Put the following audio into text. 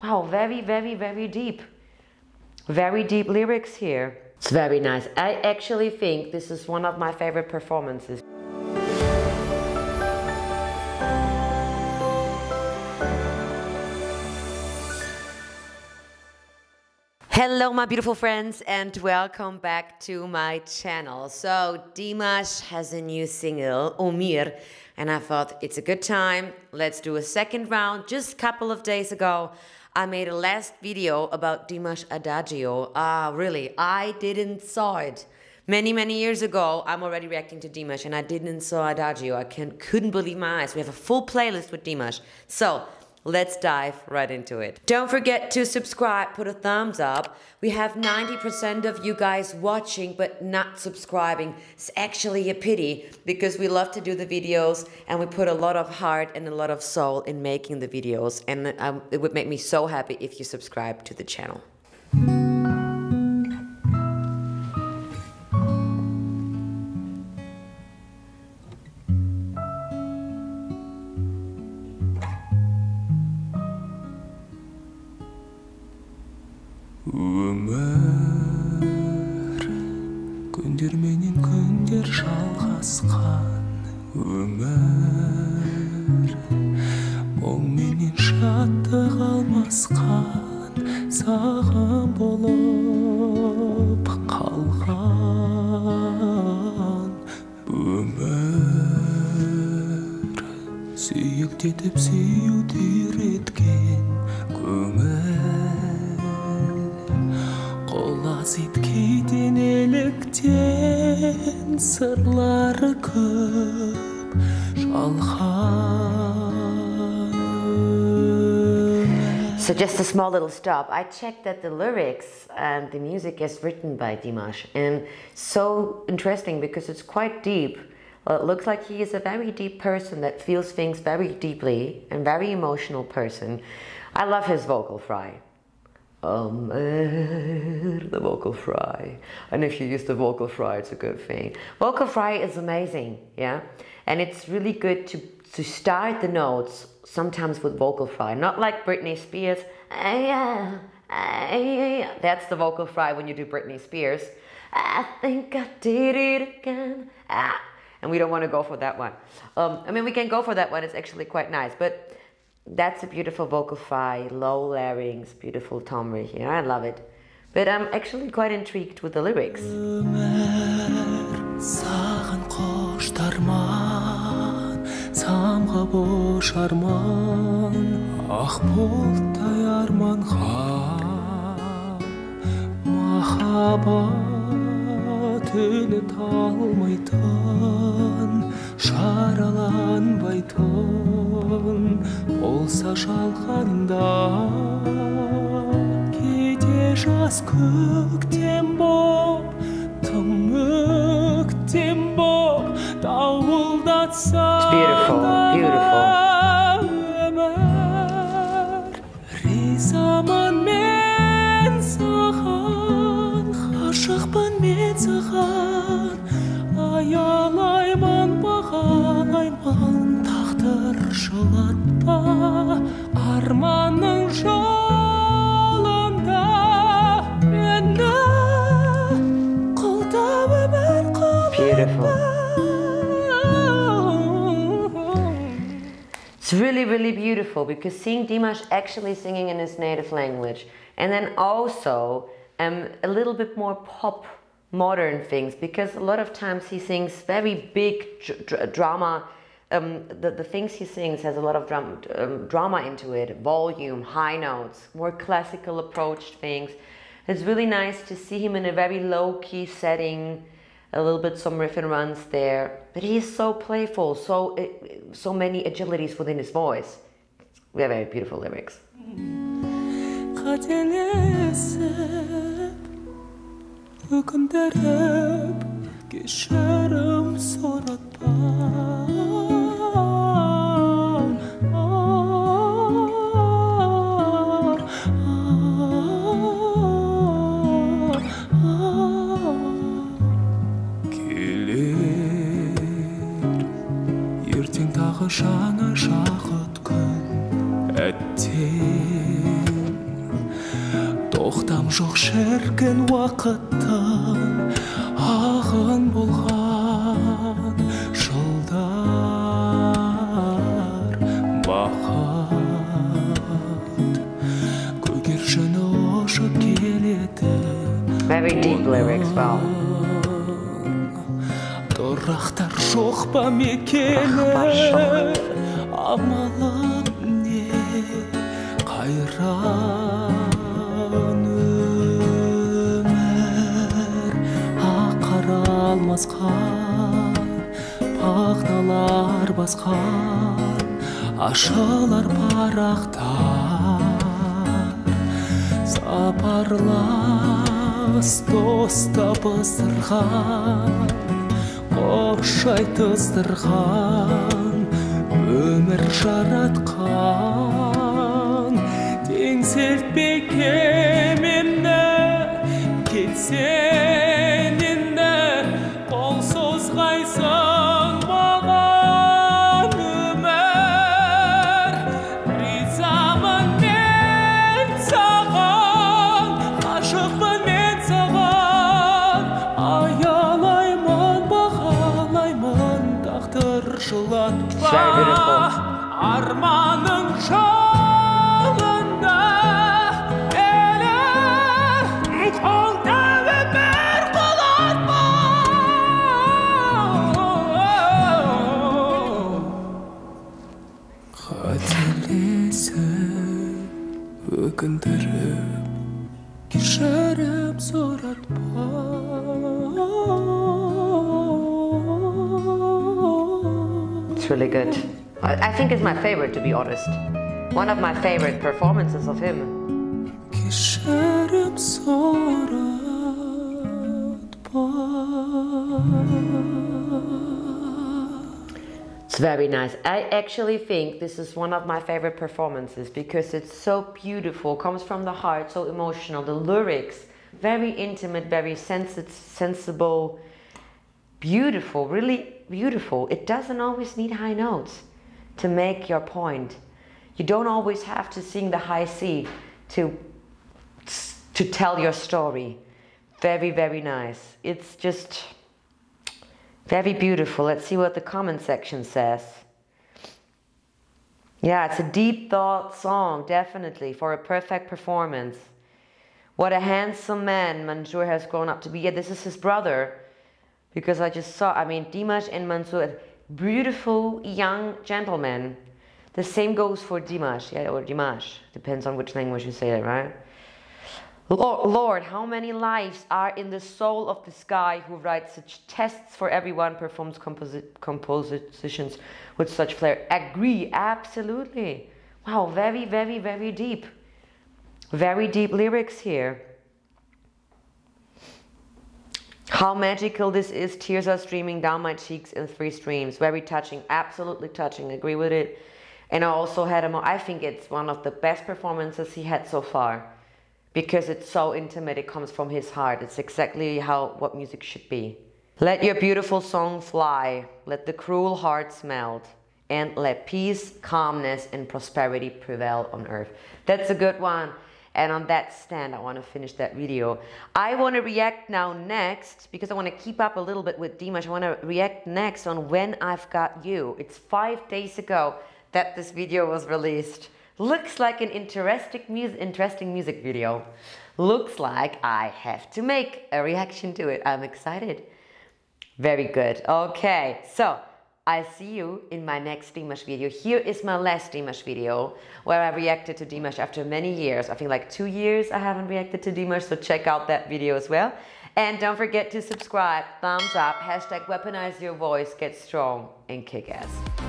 Wow, very, very, very deep. Very deep lyrics here. It's very nice. I actually think this is one of my favorite performances. Hello, my beautiful friends, and welcome back to my channel. So, Dimash has a new single, Omir, and I thought it's a good time. Let's do a second round. Just a couple of days ago, I made a last video about Dimash Adagio. Ah, really, I didn't saw it. Many, many years ago, I'm already reacting to Dimash, and I didn't saw Adagio. I can, couldn't believe my eyes. We have a full playlist with Dimash. So, Let's dive right into it. Don't forget to subscribe, put a thumbs up. We have 90% of you guys watching but not subscribing. It's actually a pity because we love to do the videos and we put a lot of heart and a lot of soul in making the videos. And um, it would make me so happy if you subscribe to the channel. Өмір. Күндер менен күндер жалғасқан өмір. Мұң менен шаттық алмасқан саған болып қалған өмір. Сүйіктетіп сүюді үйреткен көңіл So just a small little stop. I checked that the lyrics and the music is written by Dimash and so interesting because it's quite deep. Well, it looks like he is a very deep person that feels things very deeply and very emotional person. I love his vocal fry. Um, the vocal fry. And if you use the vocal fry, it's a good thing. Vocal fry is amazing, yeah? And it's really good to, to start the notes sometimes with vocal fry. Not like Britney Spears. That's the vocal fry when you do Britney Spears. I think I did it again. Ah. And we don't want to go for that one. Um, I mean, we can go for that one. It's actually quite nice. But that's a beautiful vocal fry, low larynx, beautiful timbre here. I love it. But I'm actually quite intrigued with the lyrics. болса шалқанда кейде жаз көктем боп тым өктем боп дауылдатса өмір ризамын мен саған ғашықпын мен саған аяу жылатпа арманның жолында мені қолдап өмір Beautiful. қолдап It's really, really beautiful because seeing Dimash actually singing in his native language and then also um, a little bit more pop modern things because a lot of times he sings very big dr- dr- drama. um, the, the things he sings has a lot of drum, um, drama into it, volume, high notes, more classical approach things. It's really nice to see him in a very low key setting, a little bit some riff and runs there, but he's so playful, so eh, so many agilities within his voice. We have very beautiful lyrics. Mm-hmm. Жаны жақұт күн әттең тоқтам жоқ шіркін уақыттың ағын болған жылдар бақыт көгершіні ұшып келеді. Тұрақтар жоқ па мекені амалым не қайран өмір ақара алмасқан пахналар басқан ашылар парақтар сапарлас дос табыстырған шай тыздырған өмір жаратқан. Теңселтпеген Really good. I, I think it's my favorite, to be honest. One of my favorite performances of him. It's very nice. I actually think this is one of my favorite performances because it's so beautiful, comes from the heart, so emotional. The lyrics, very intimate, very sensitive, sensible, beautiful, really beautiful. It doesn't always need high notes to make your point. You don't always have to sing the high C to to tell your story. Very, very nice. It's just very beautiful. Let's see what the comment section says. Yeah, it's a deep thought song, definitely, for a perfect performance. What a handsome man Mansoor has grown up to be. Yeah, this is his brother. Because I just saw, I mean, Dimash and Mansoor, beautiful young gentlemen. The same goes for Dimash, yeah, or Dimash. Depends on which language you say it, right? Lord, Lord, how many lives are in the soul of this guy who writes such tests for everyone, performs composi- compositions with such flair? Agree, absolutely. Wow, very, very, very deep. Very deep lyrics here. How magical this is. Tears are streaming down my cheeks in three streams. Very touching, absolutely touching. Agree with it. And I also had a mo- I think it's one of the best performances he had so far because it's so intimate. It comes from his heart. It's exactly how what music should be. Let your beautiful song fly. Let the cruel hearts melt. And let peace, calmness, and prosperity prevail on earth. That's a good one. And on that stand, I want to finish that video. I want to react now next because I want to keep up a little bit with Dimash. I want to react next on When I've Got You. It's five days ago that this video was released. Looks like an interesting, mu- interesting music video. Looks like I have to make a reaction to it. I'm excited. Very good. Okay, so I see you in my next Dimash video. Here is my last Dimash video where I reacted to Dimash after many years. I think like two years I haven't reacted to Dimash, so check out that video as well. And don't forget to subscribe, thumbs up, hashtag weaponize your voice, get strong and kick ass.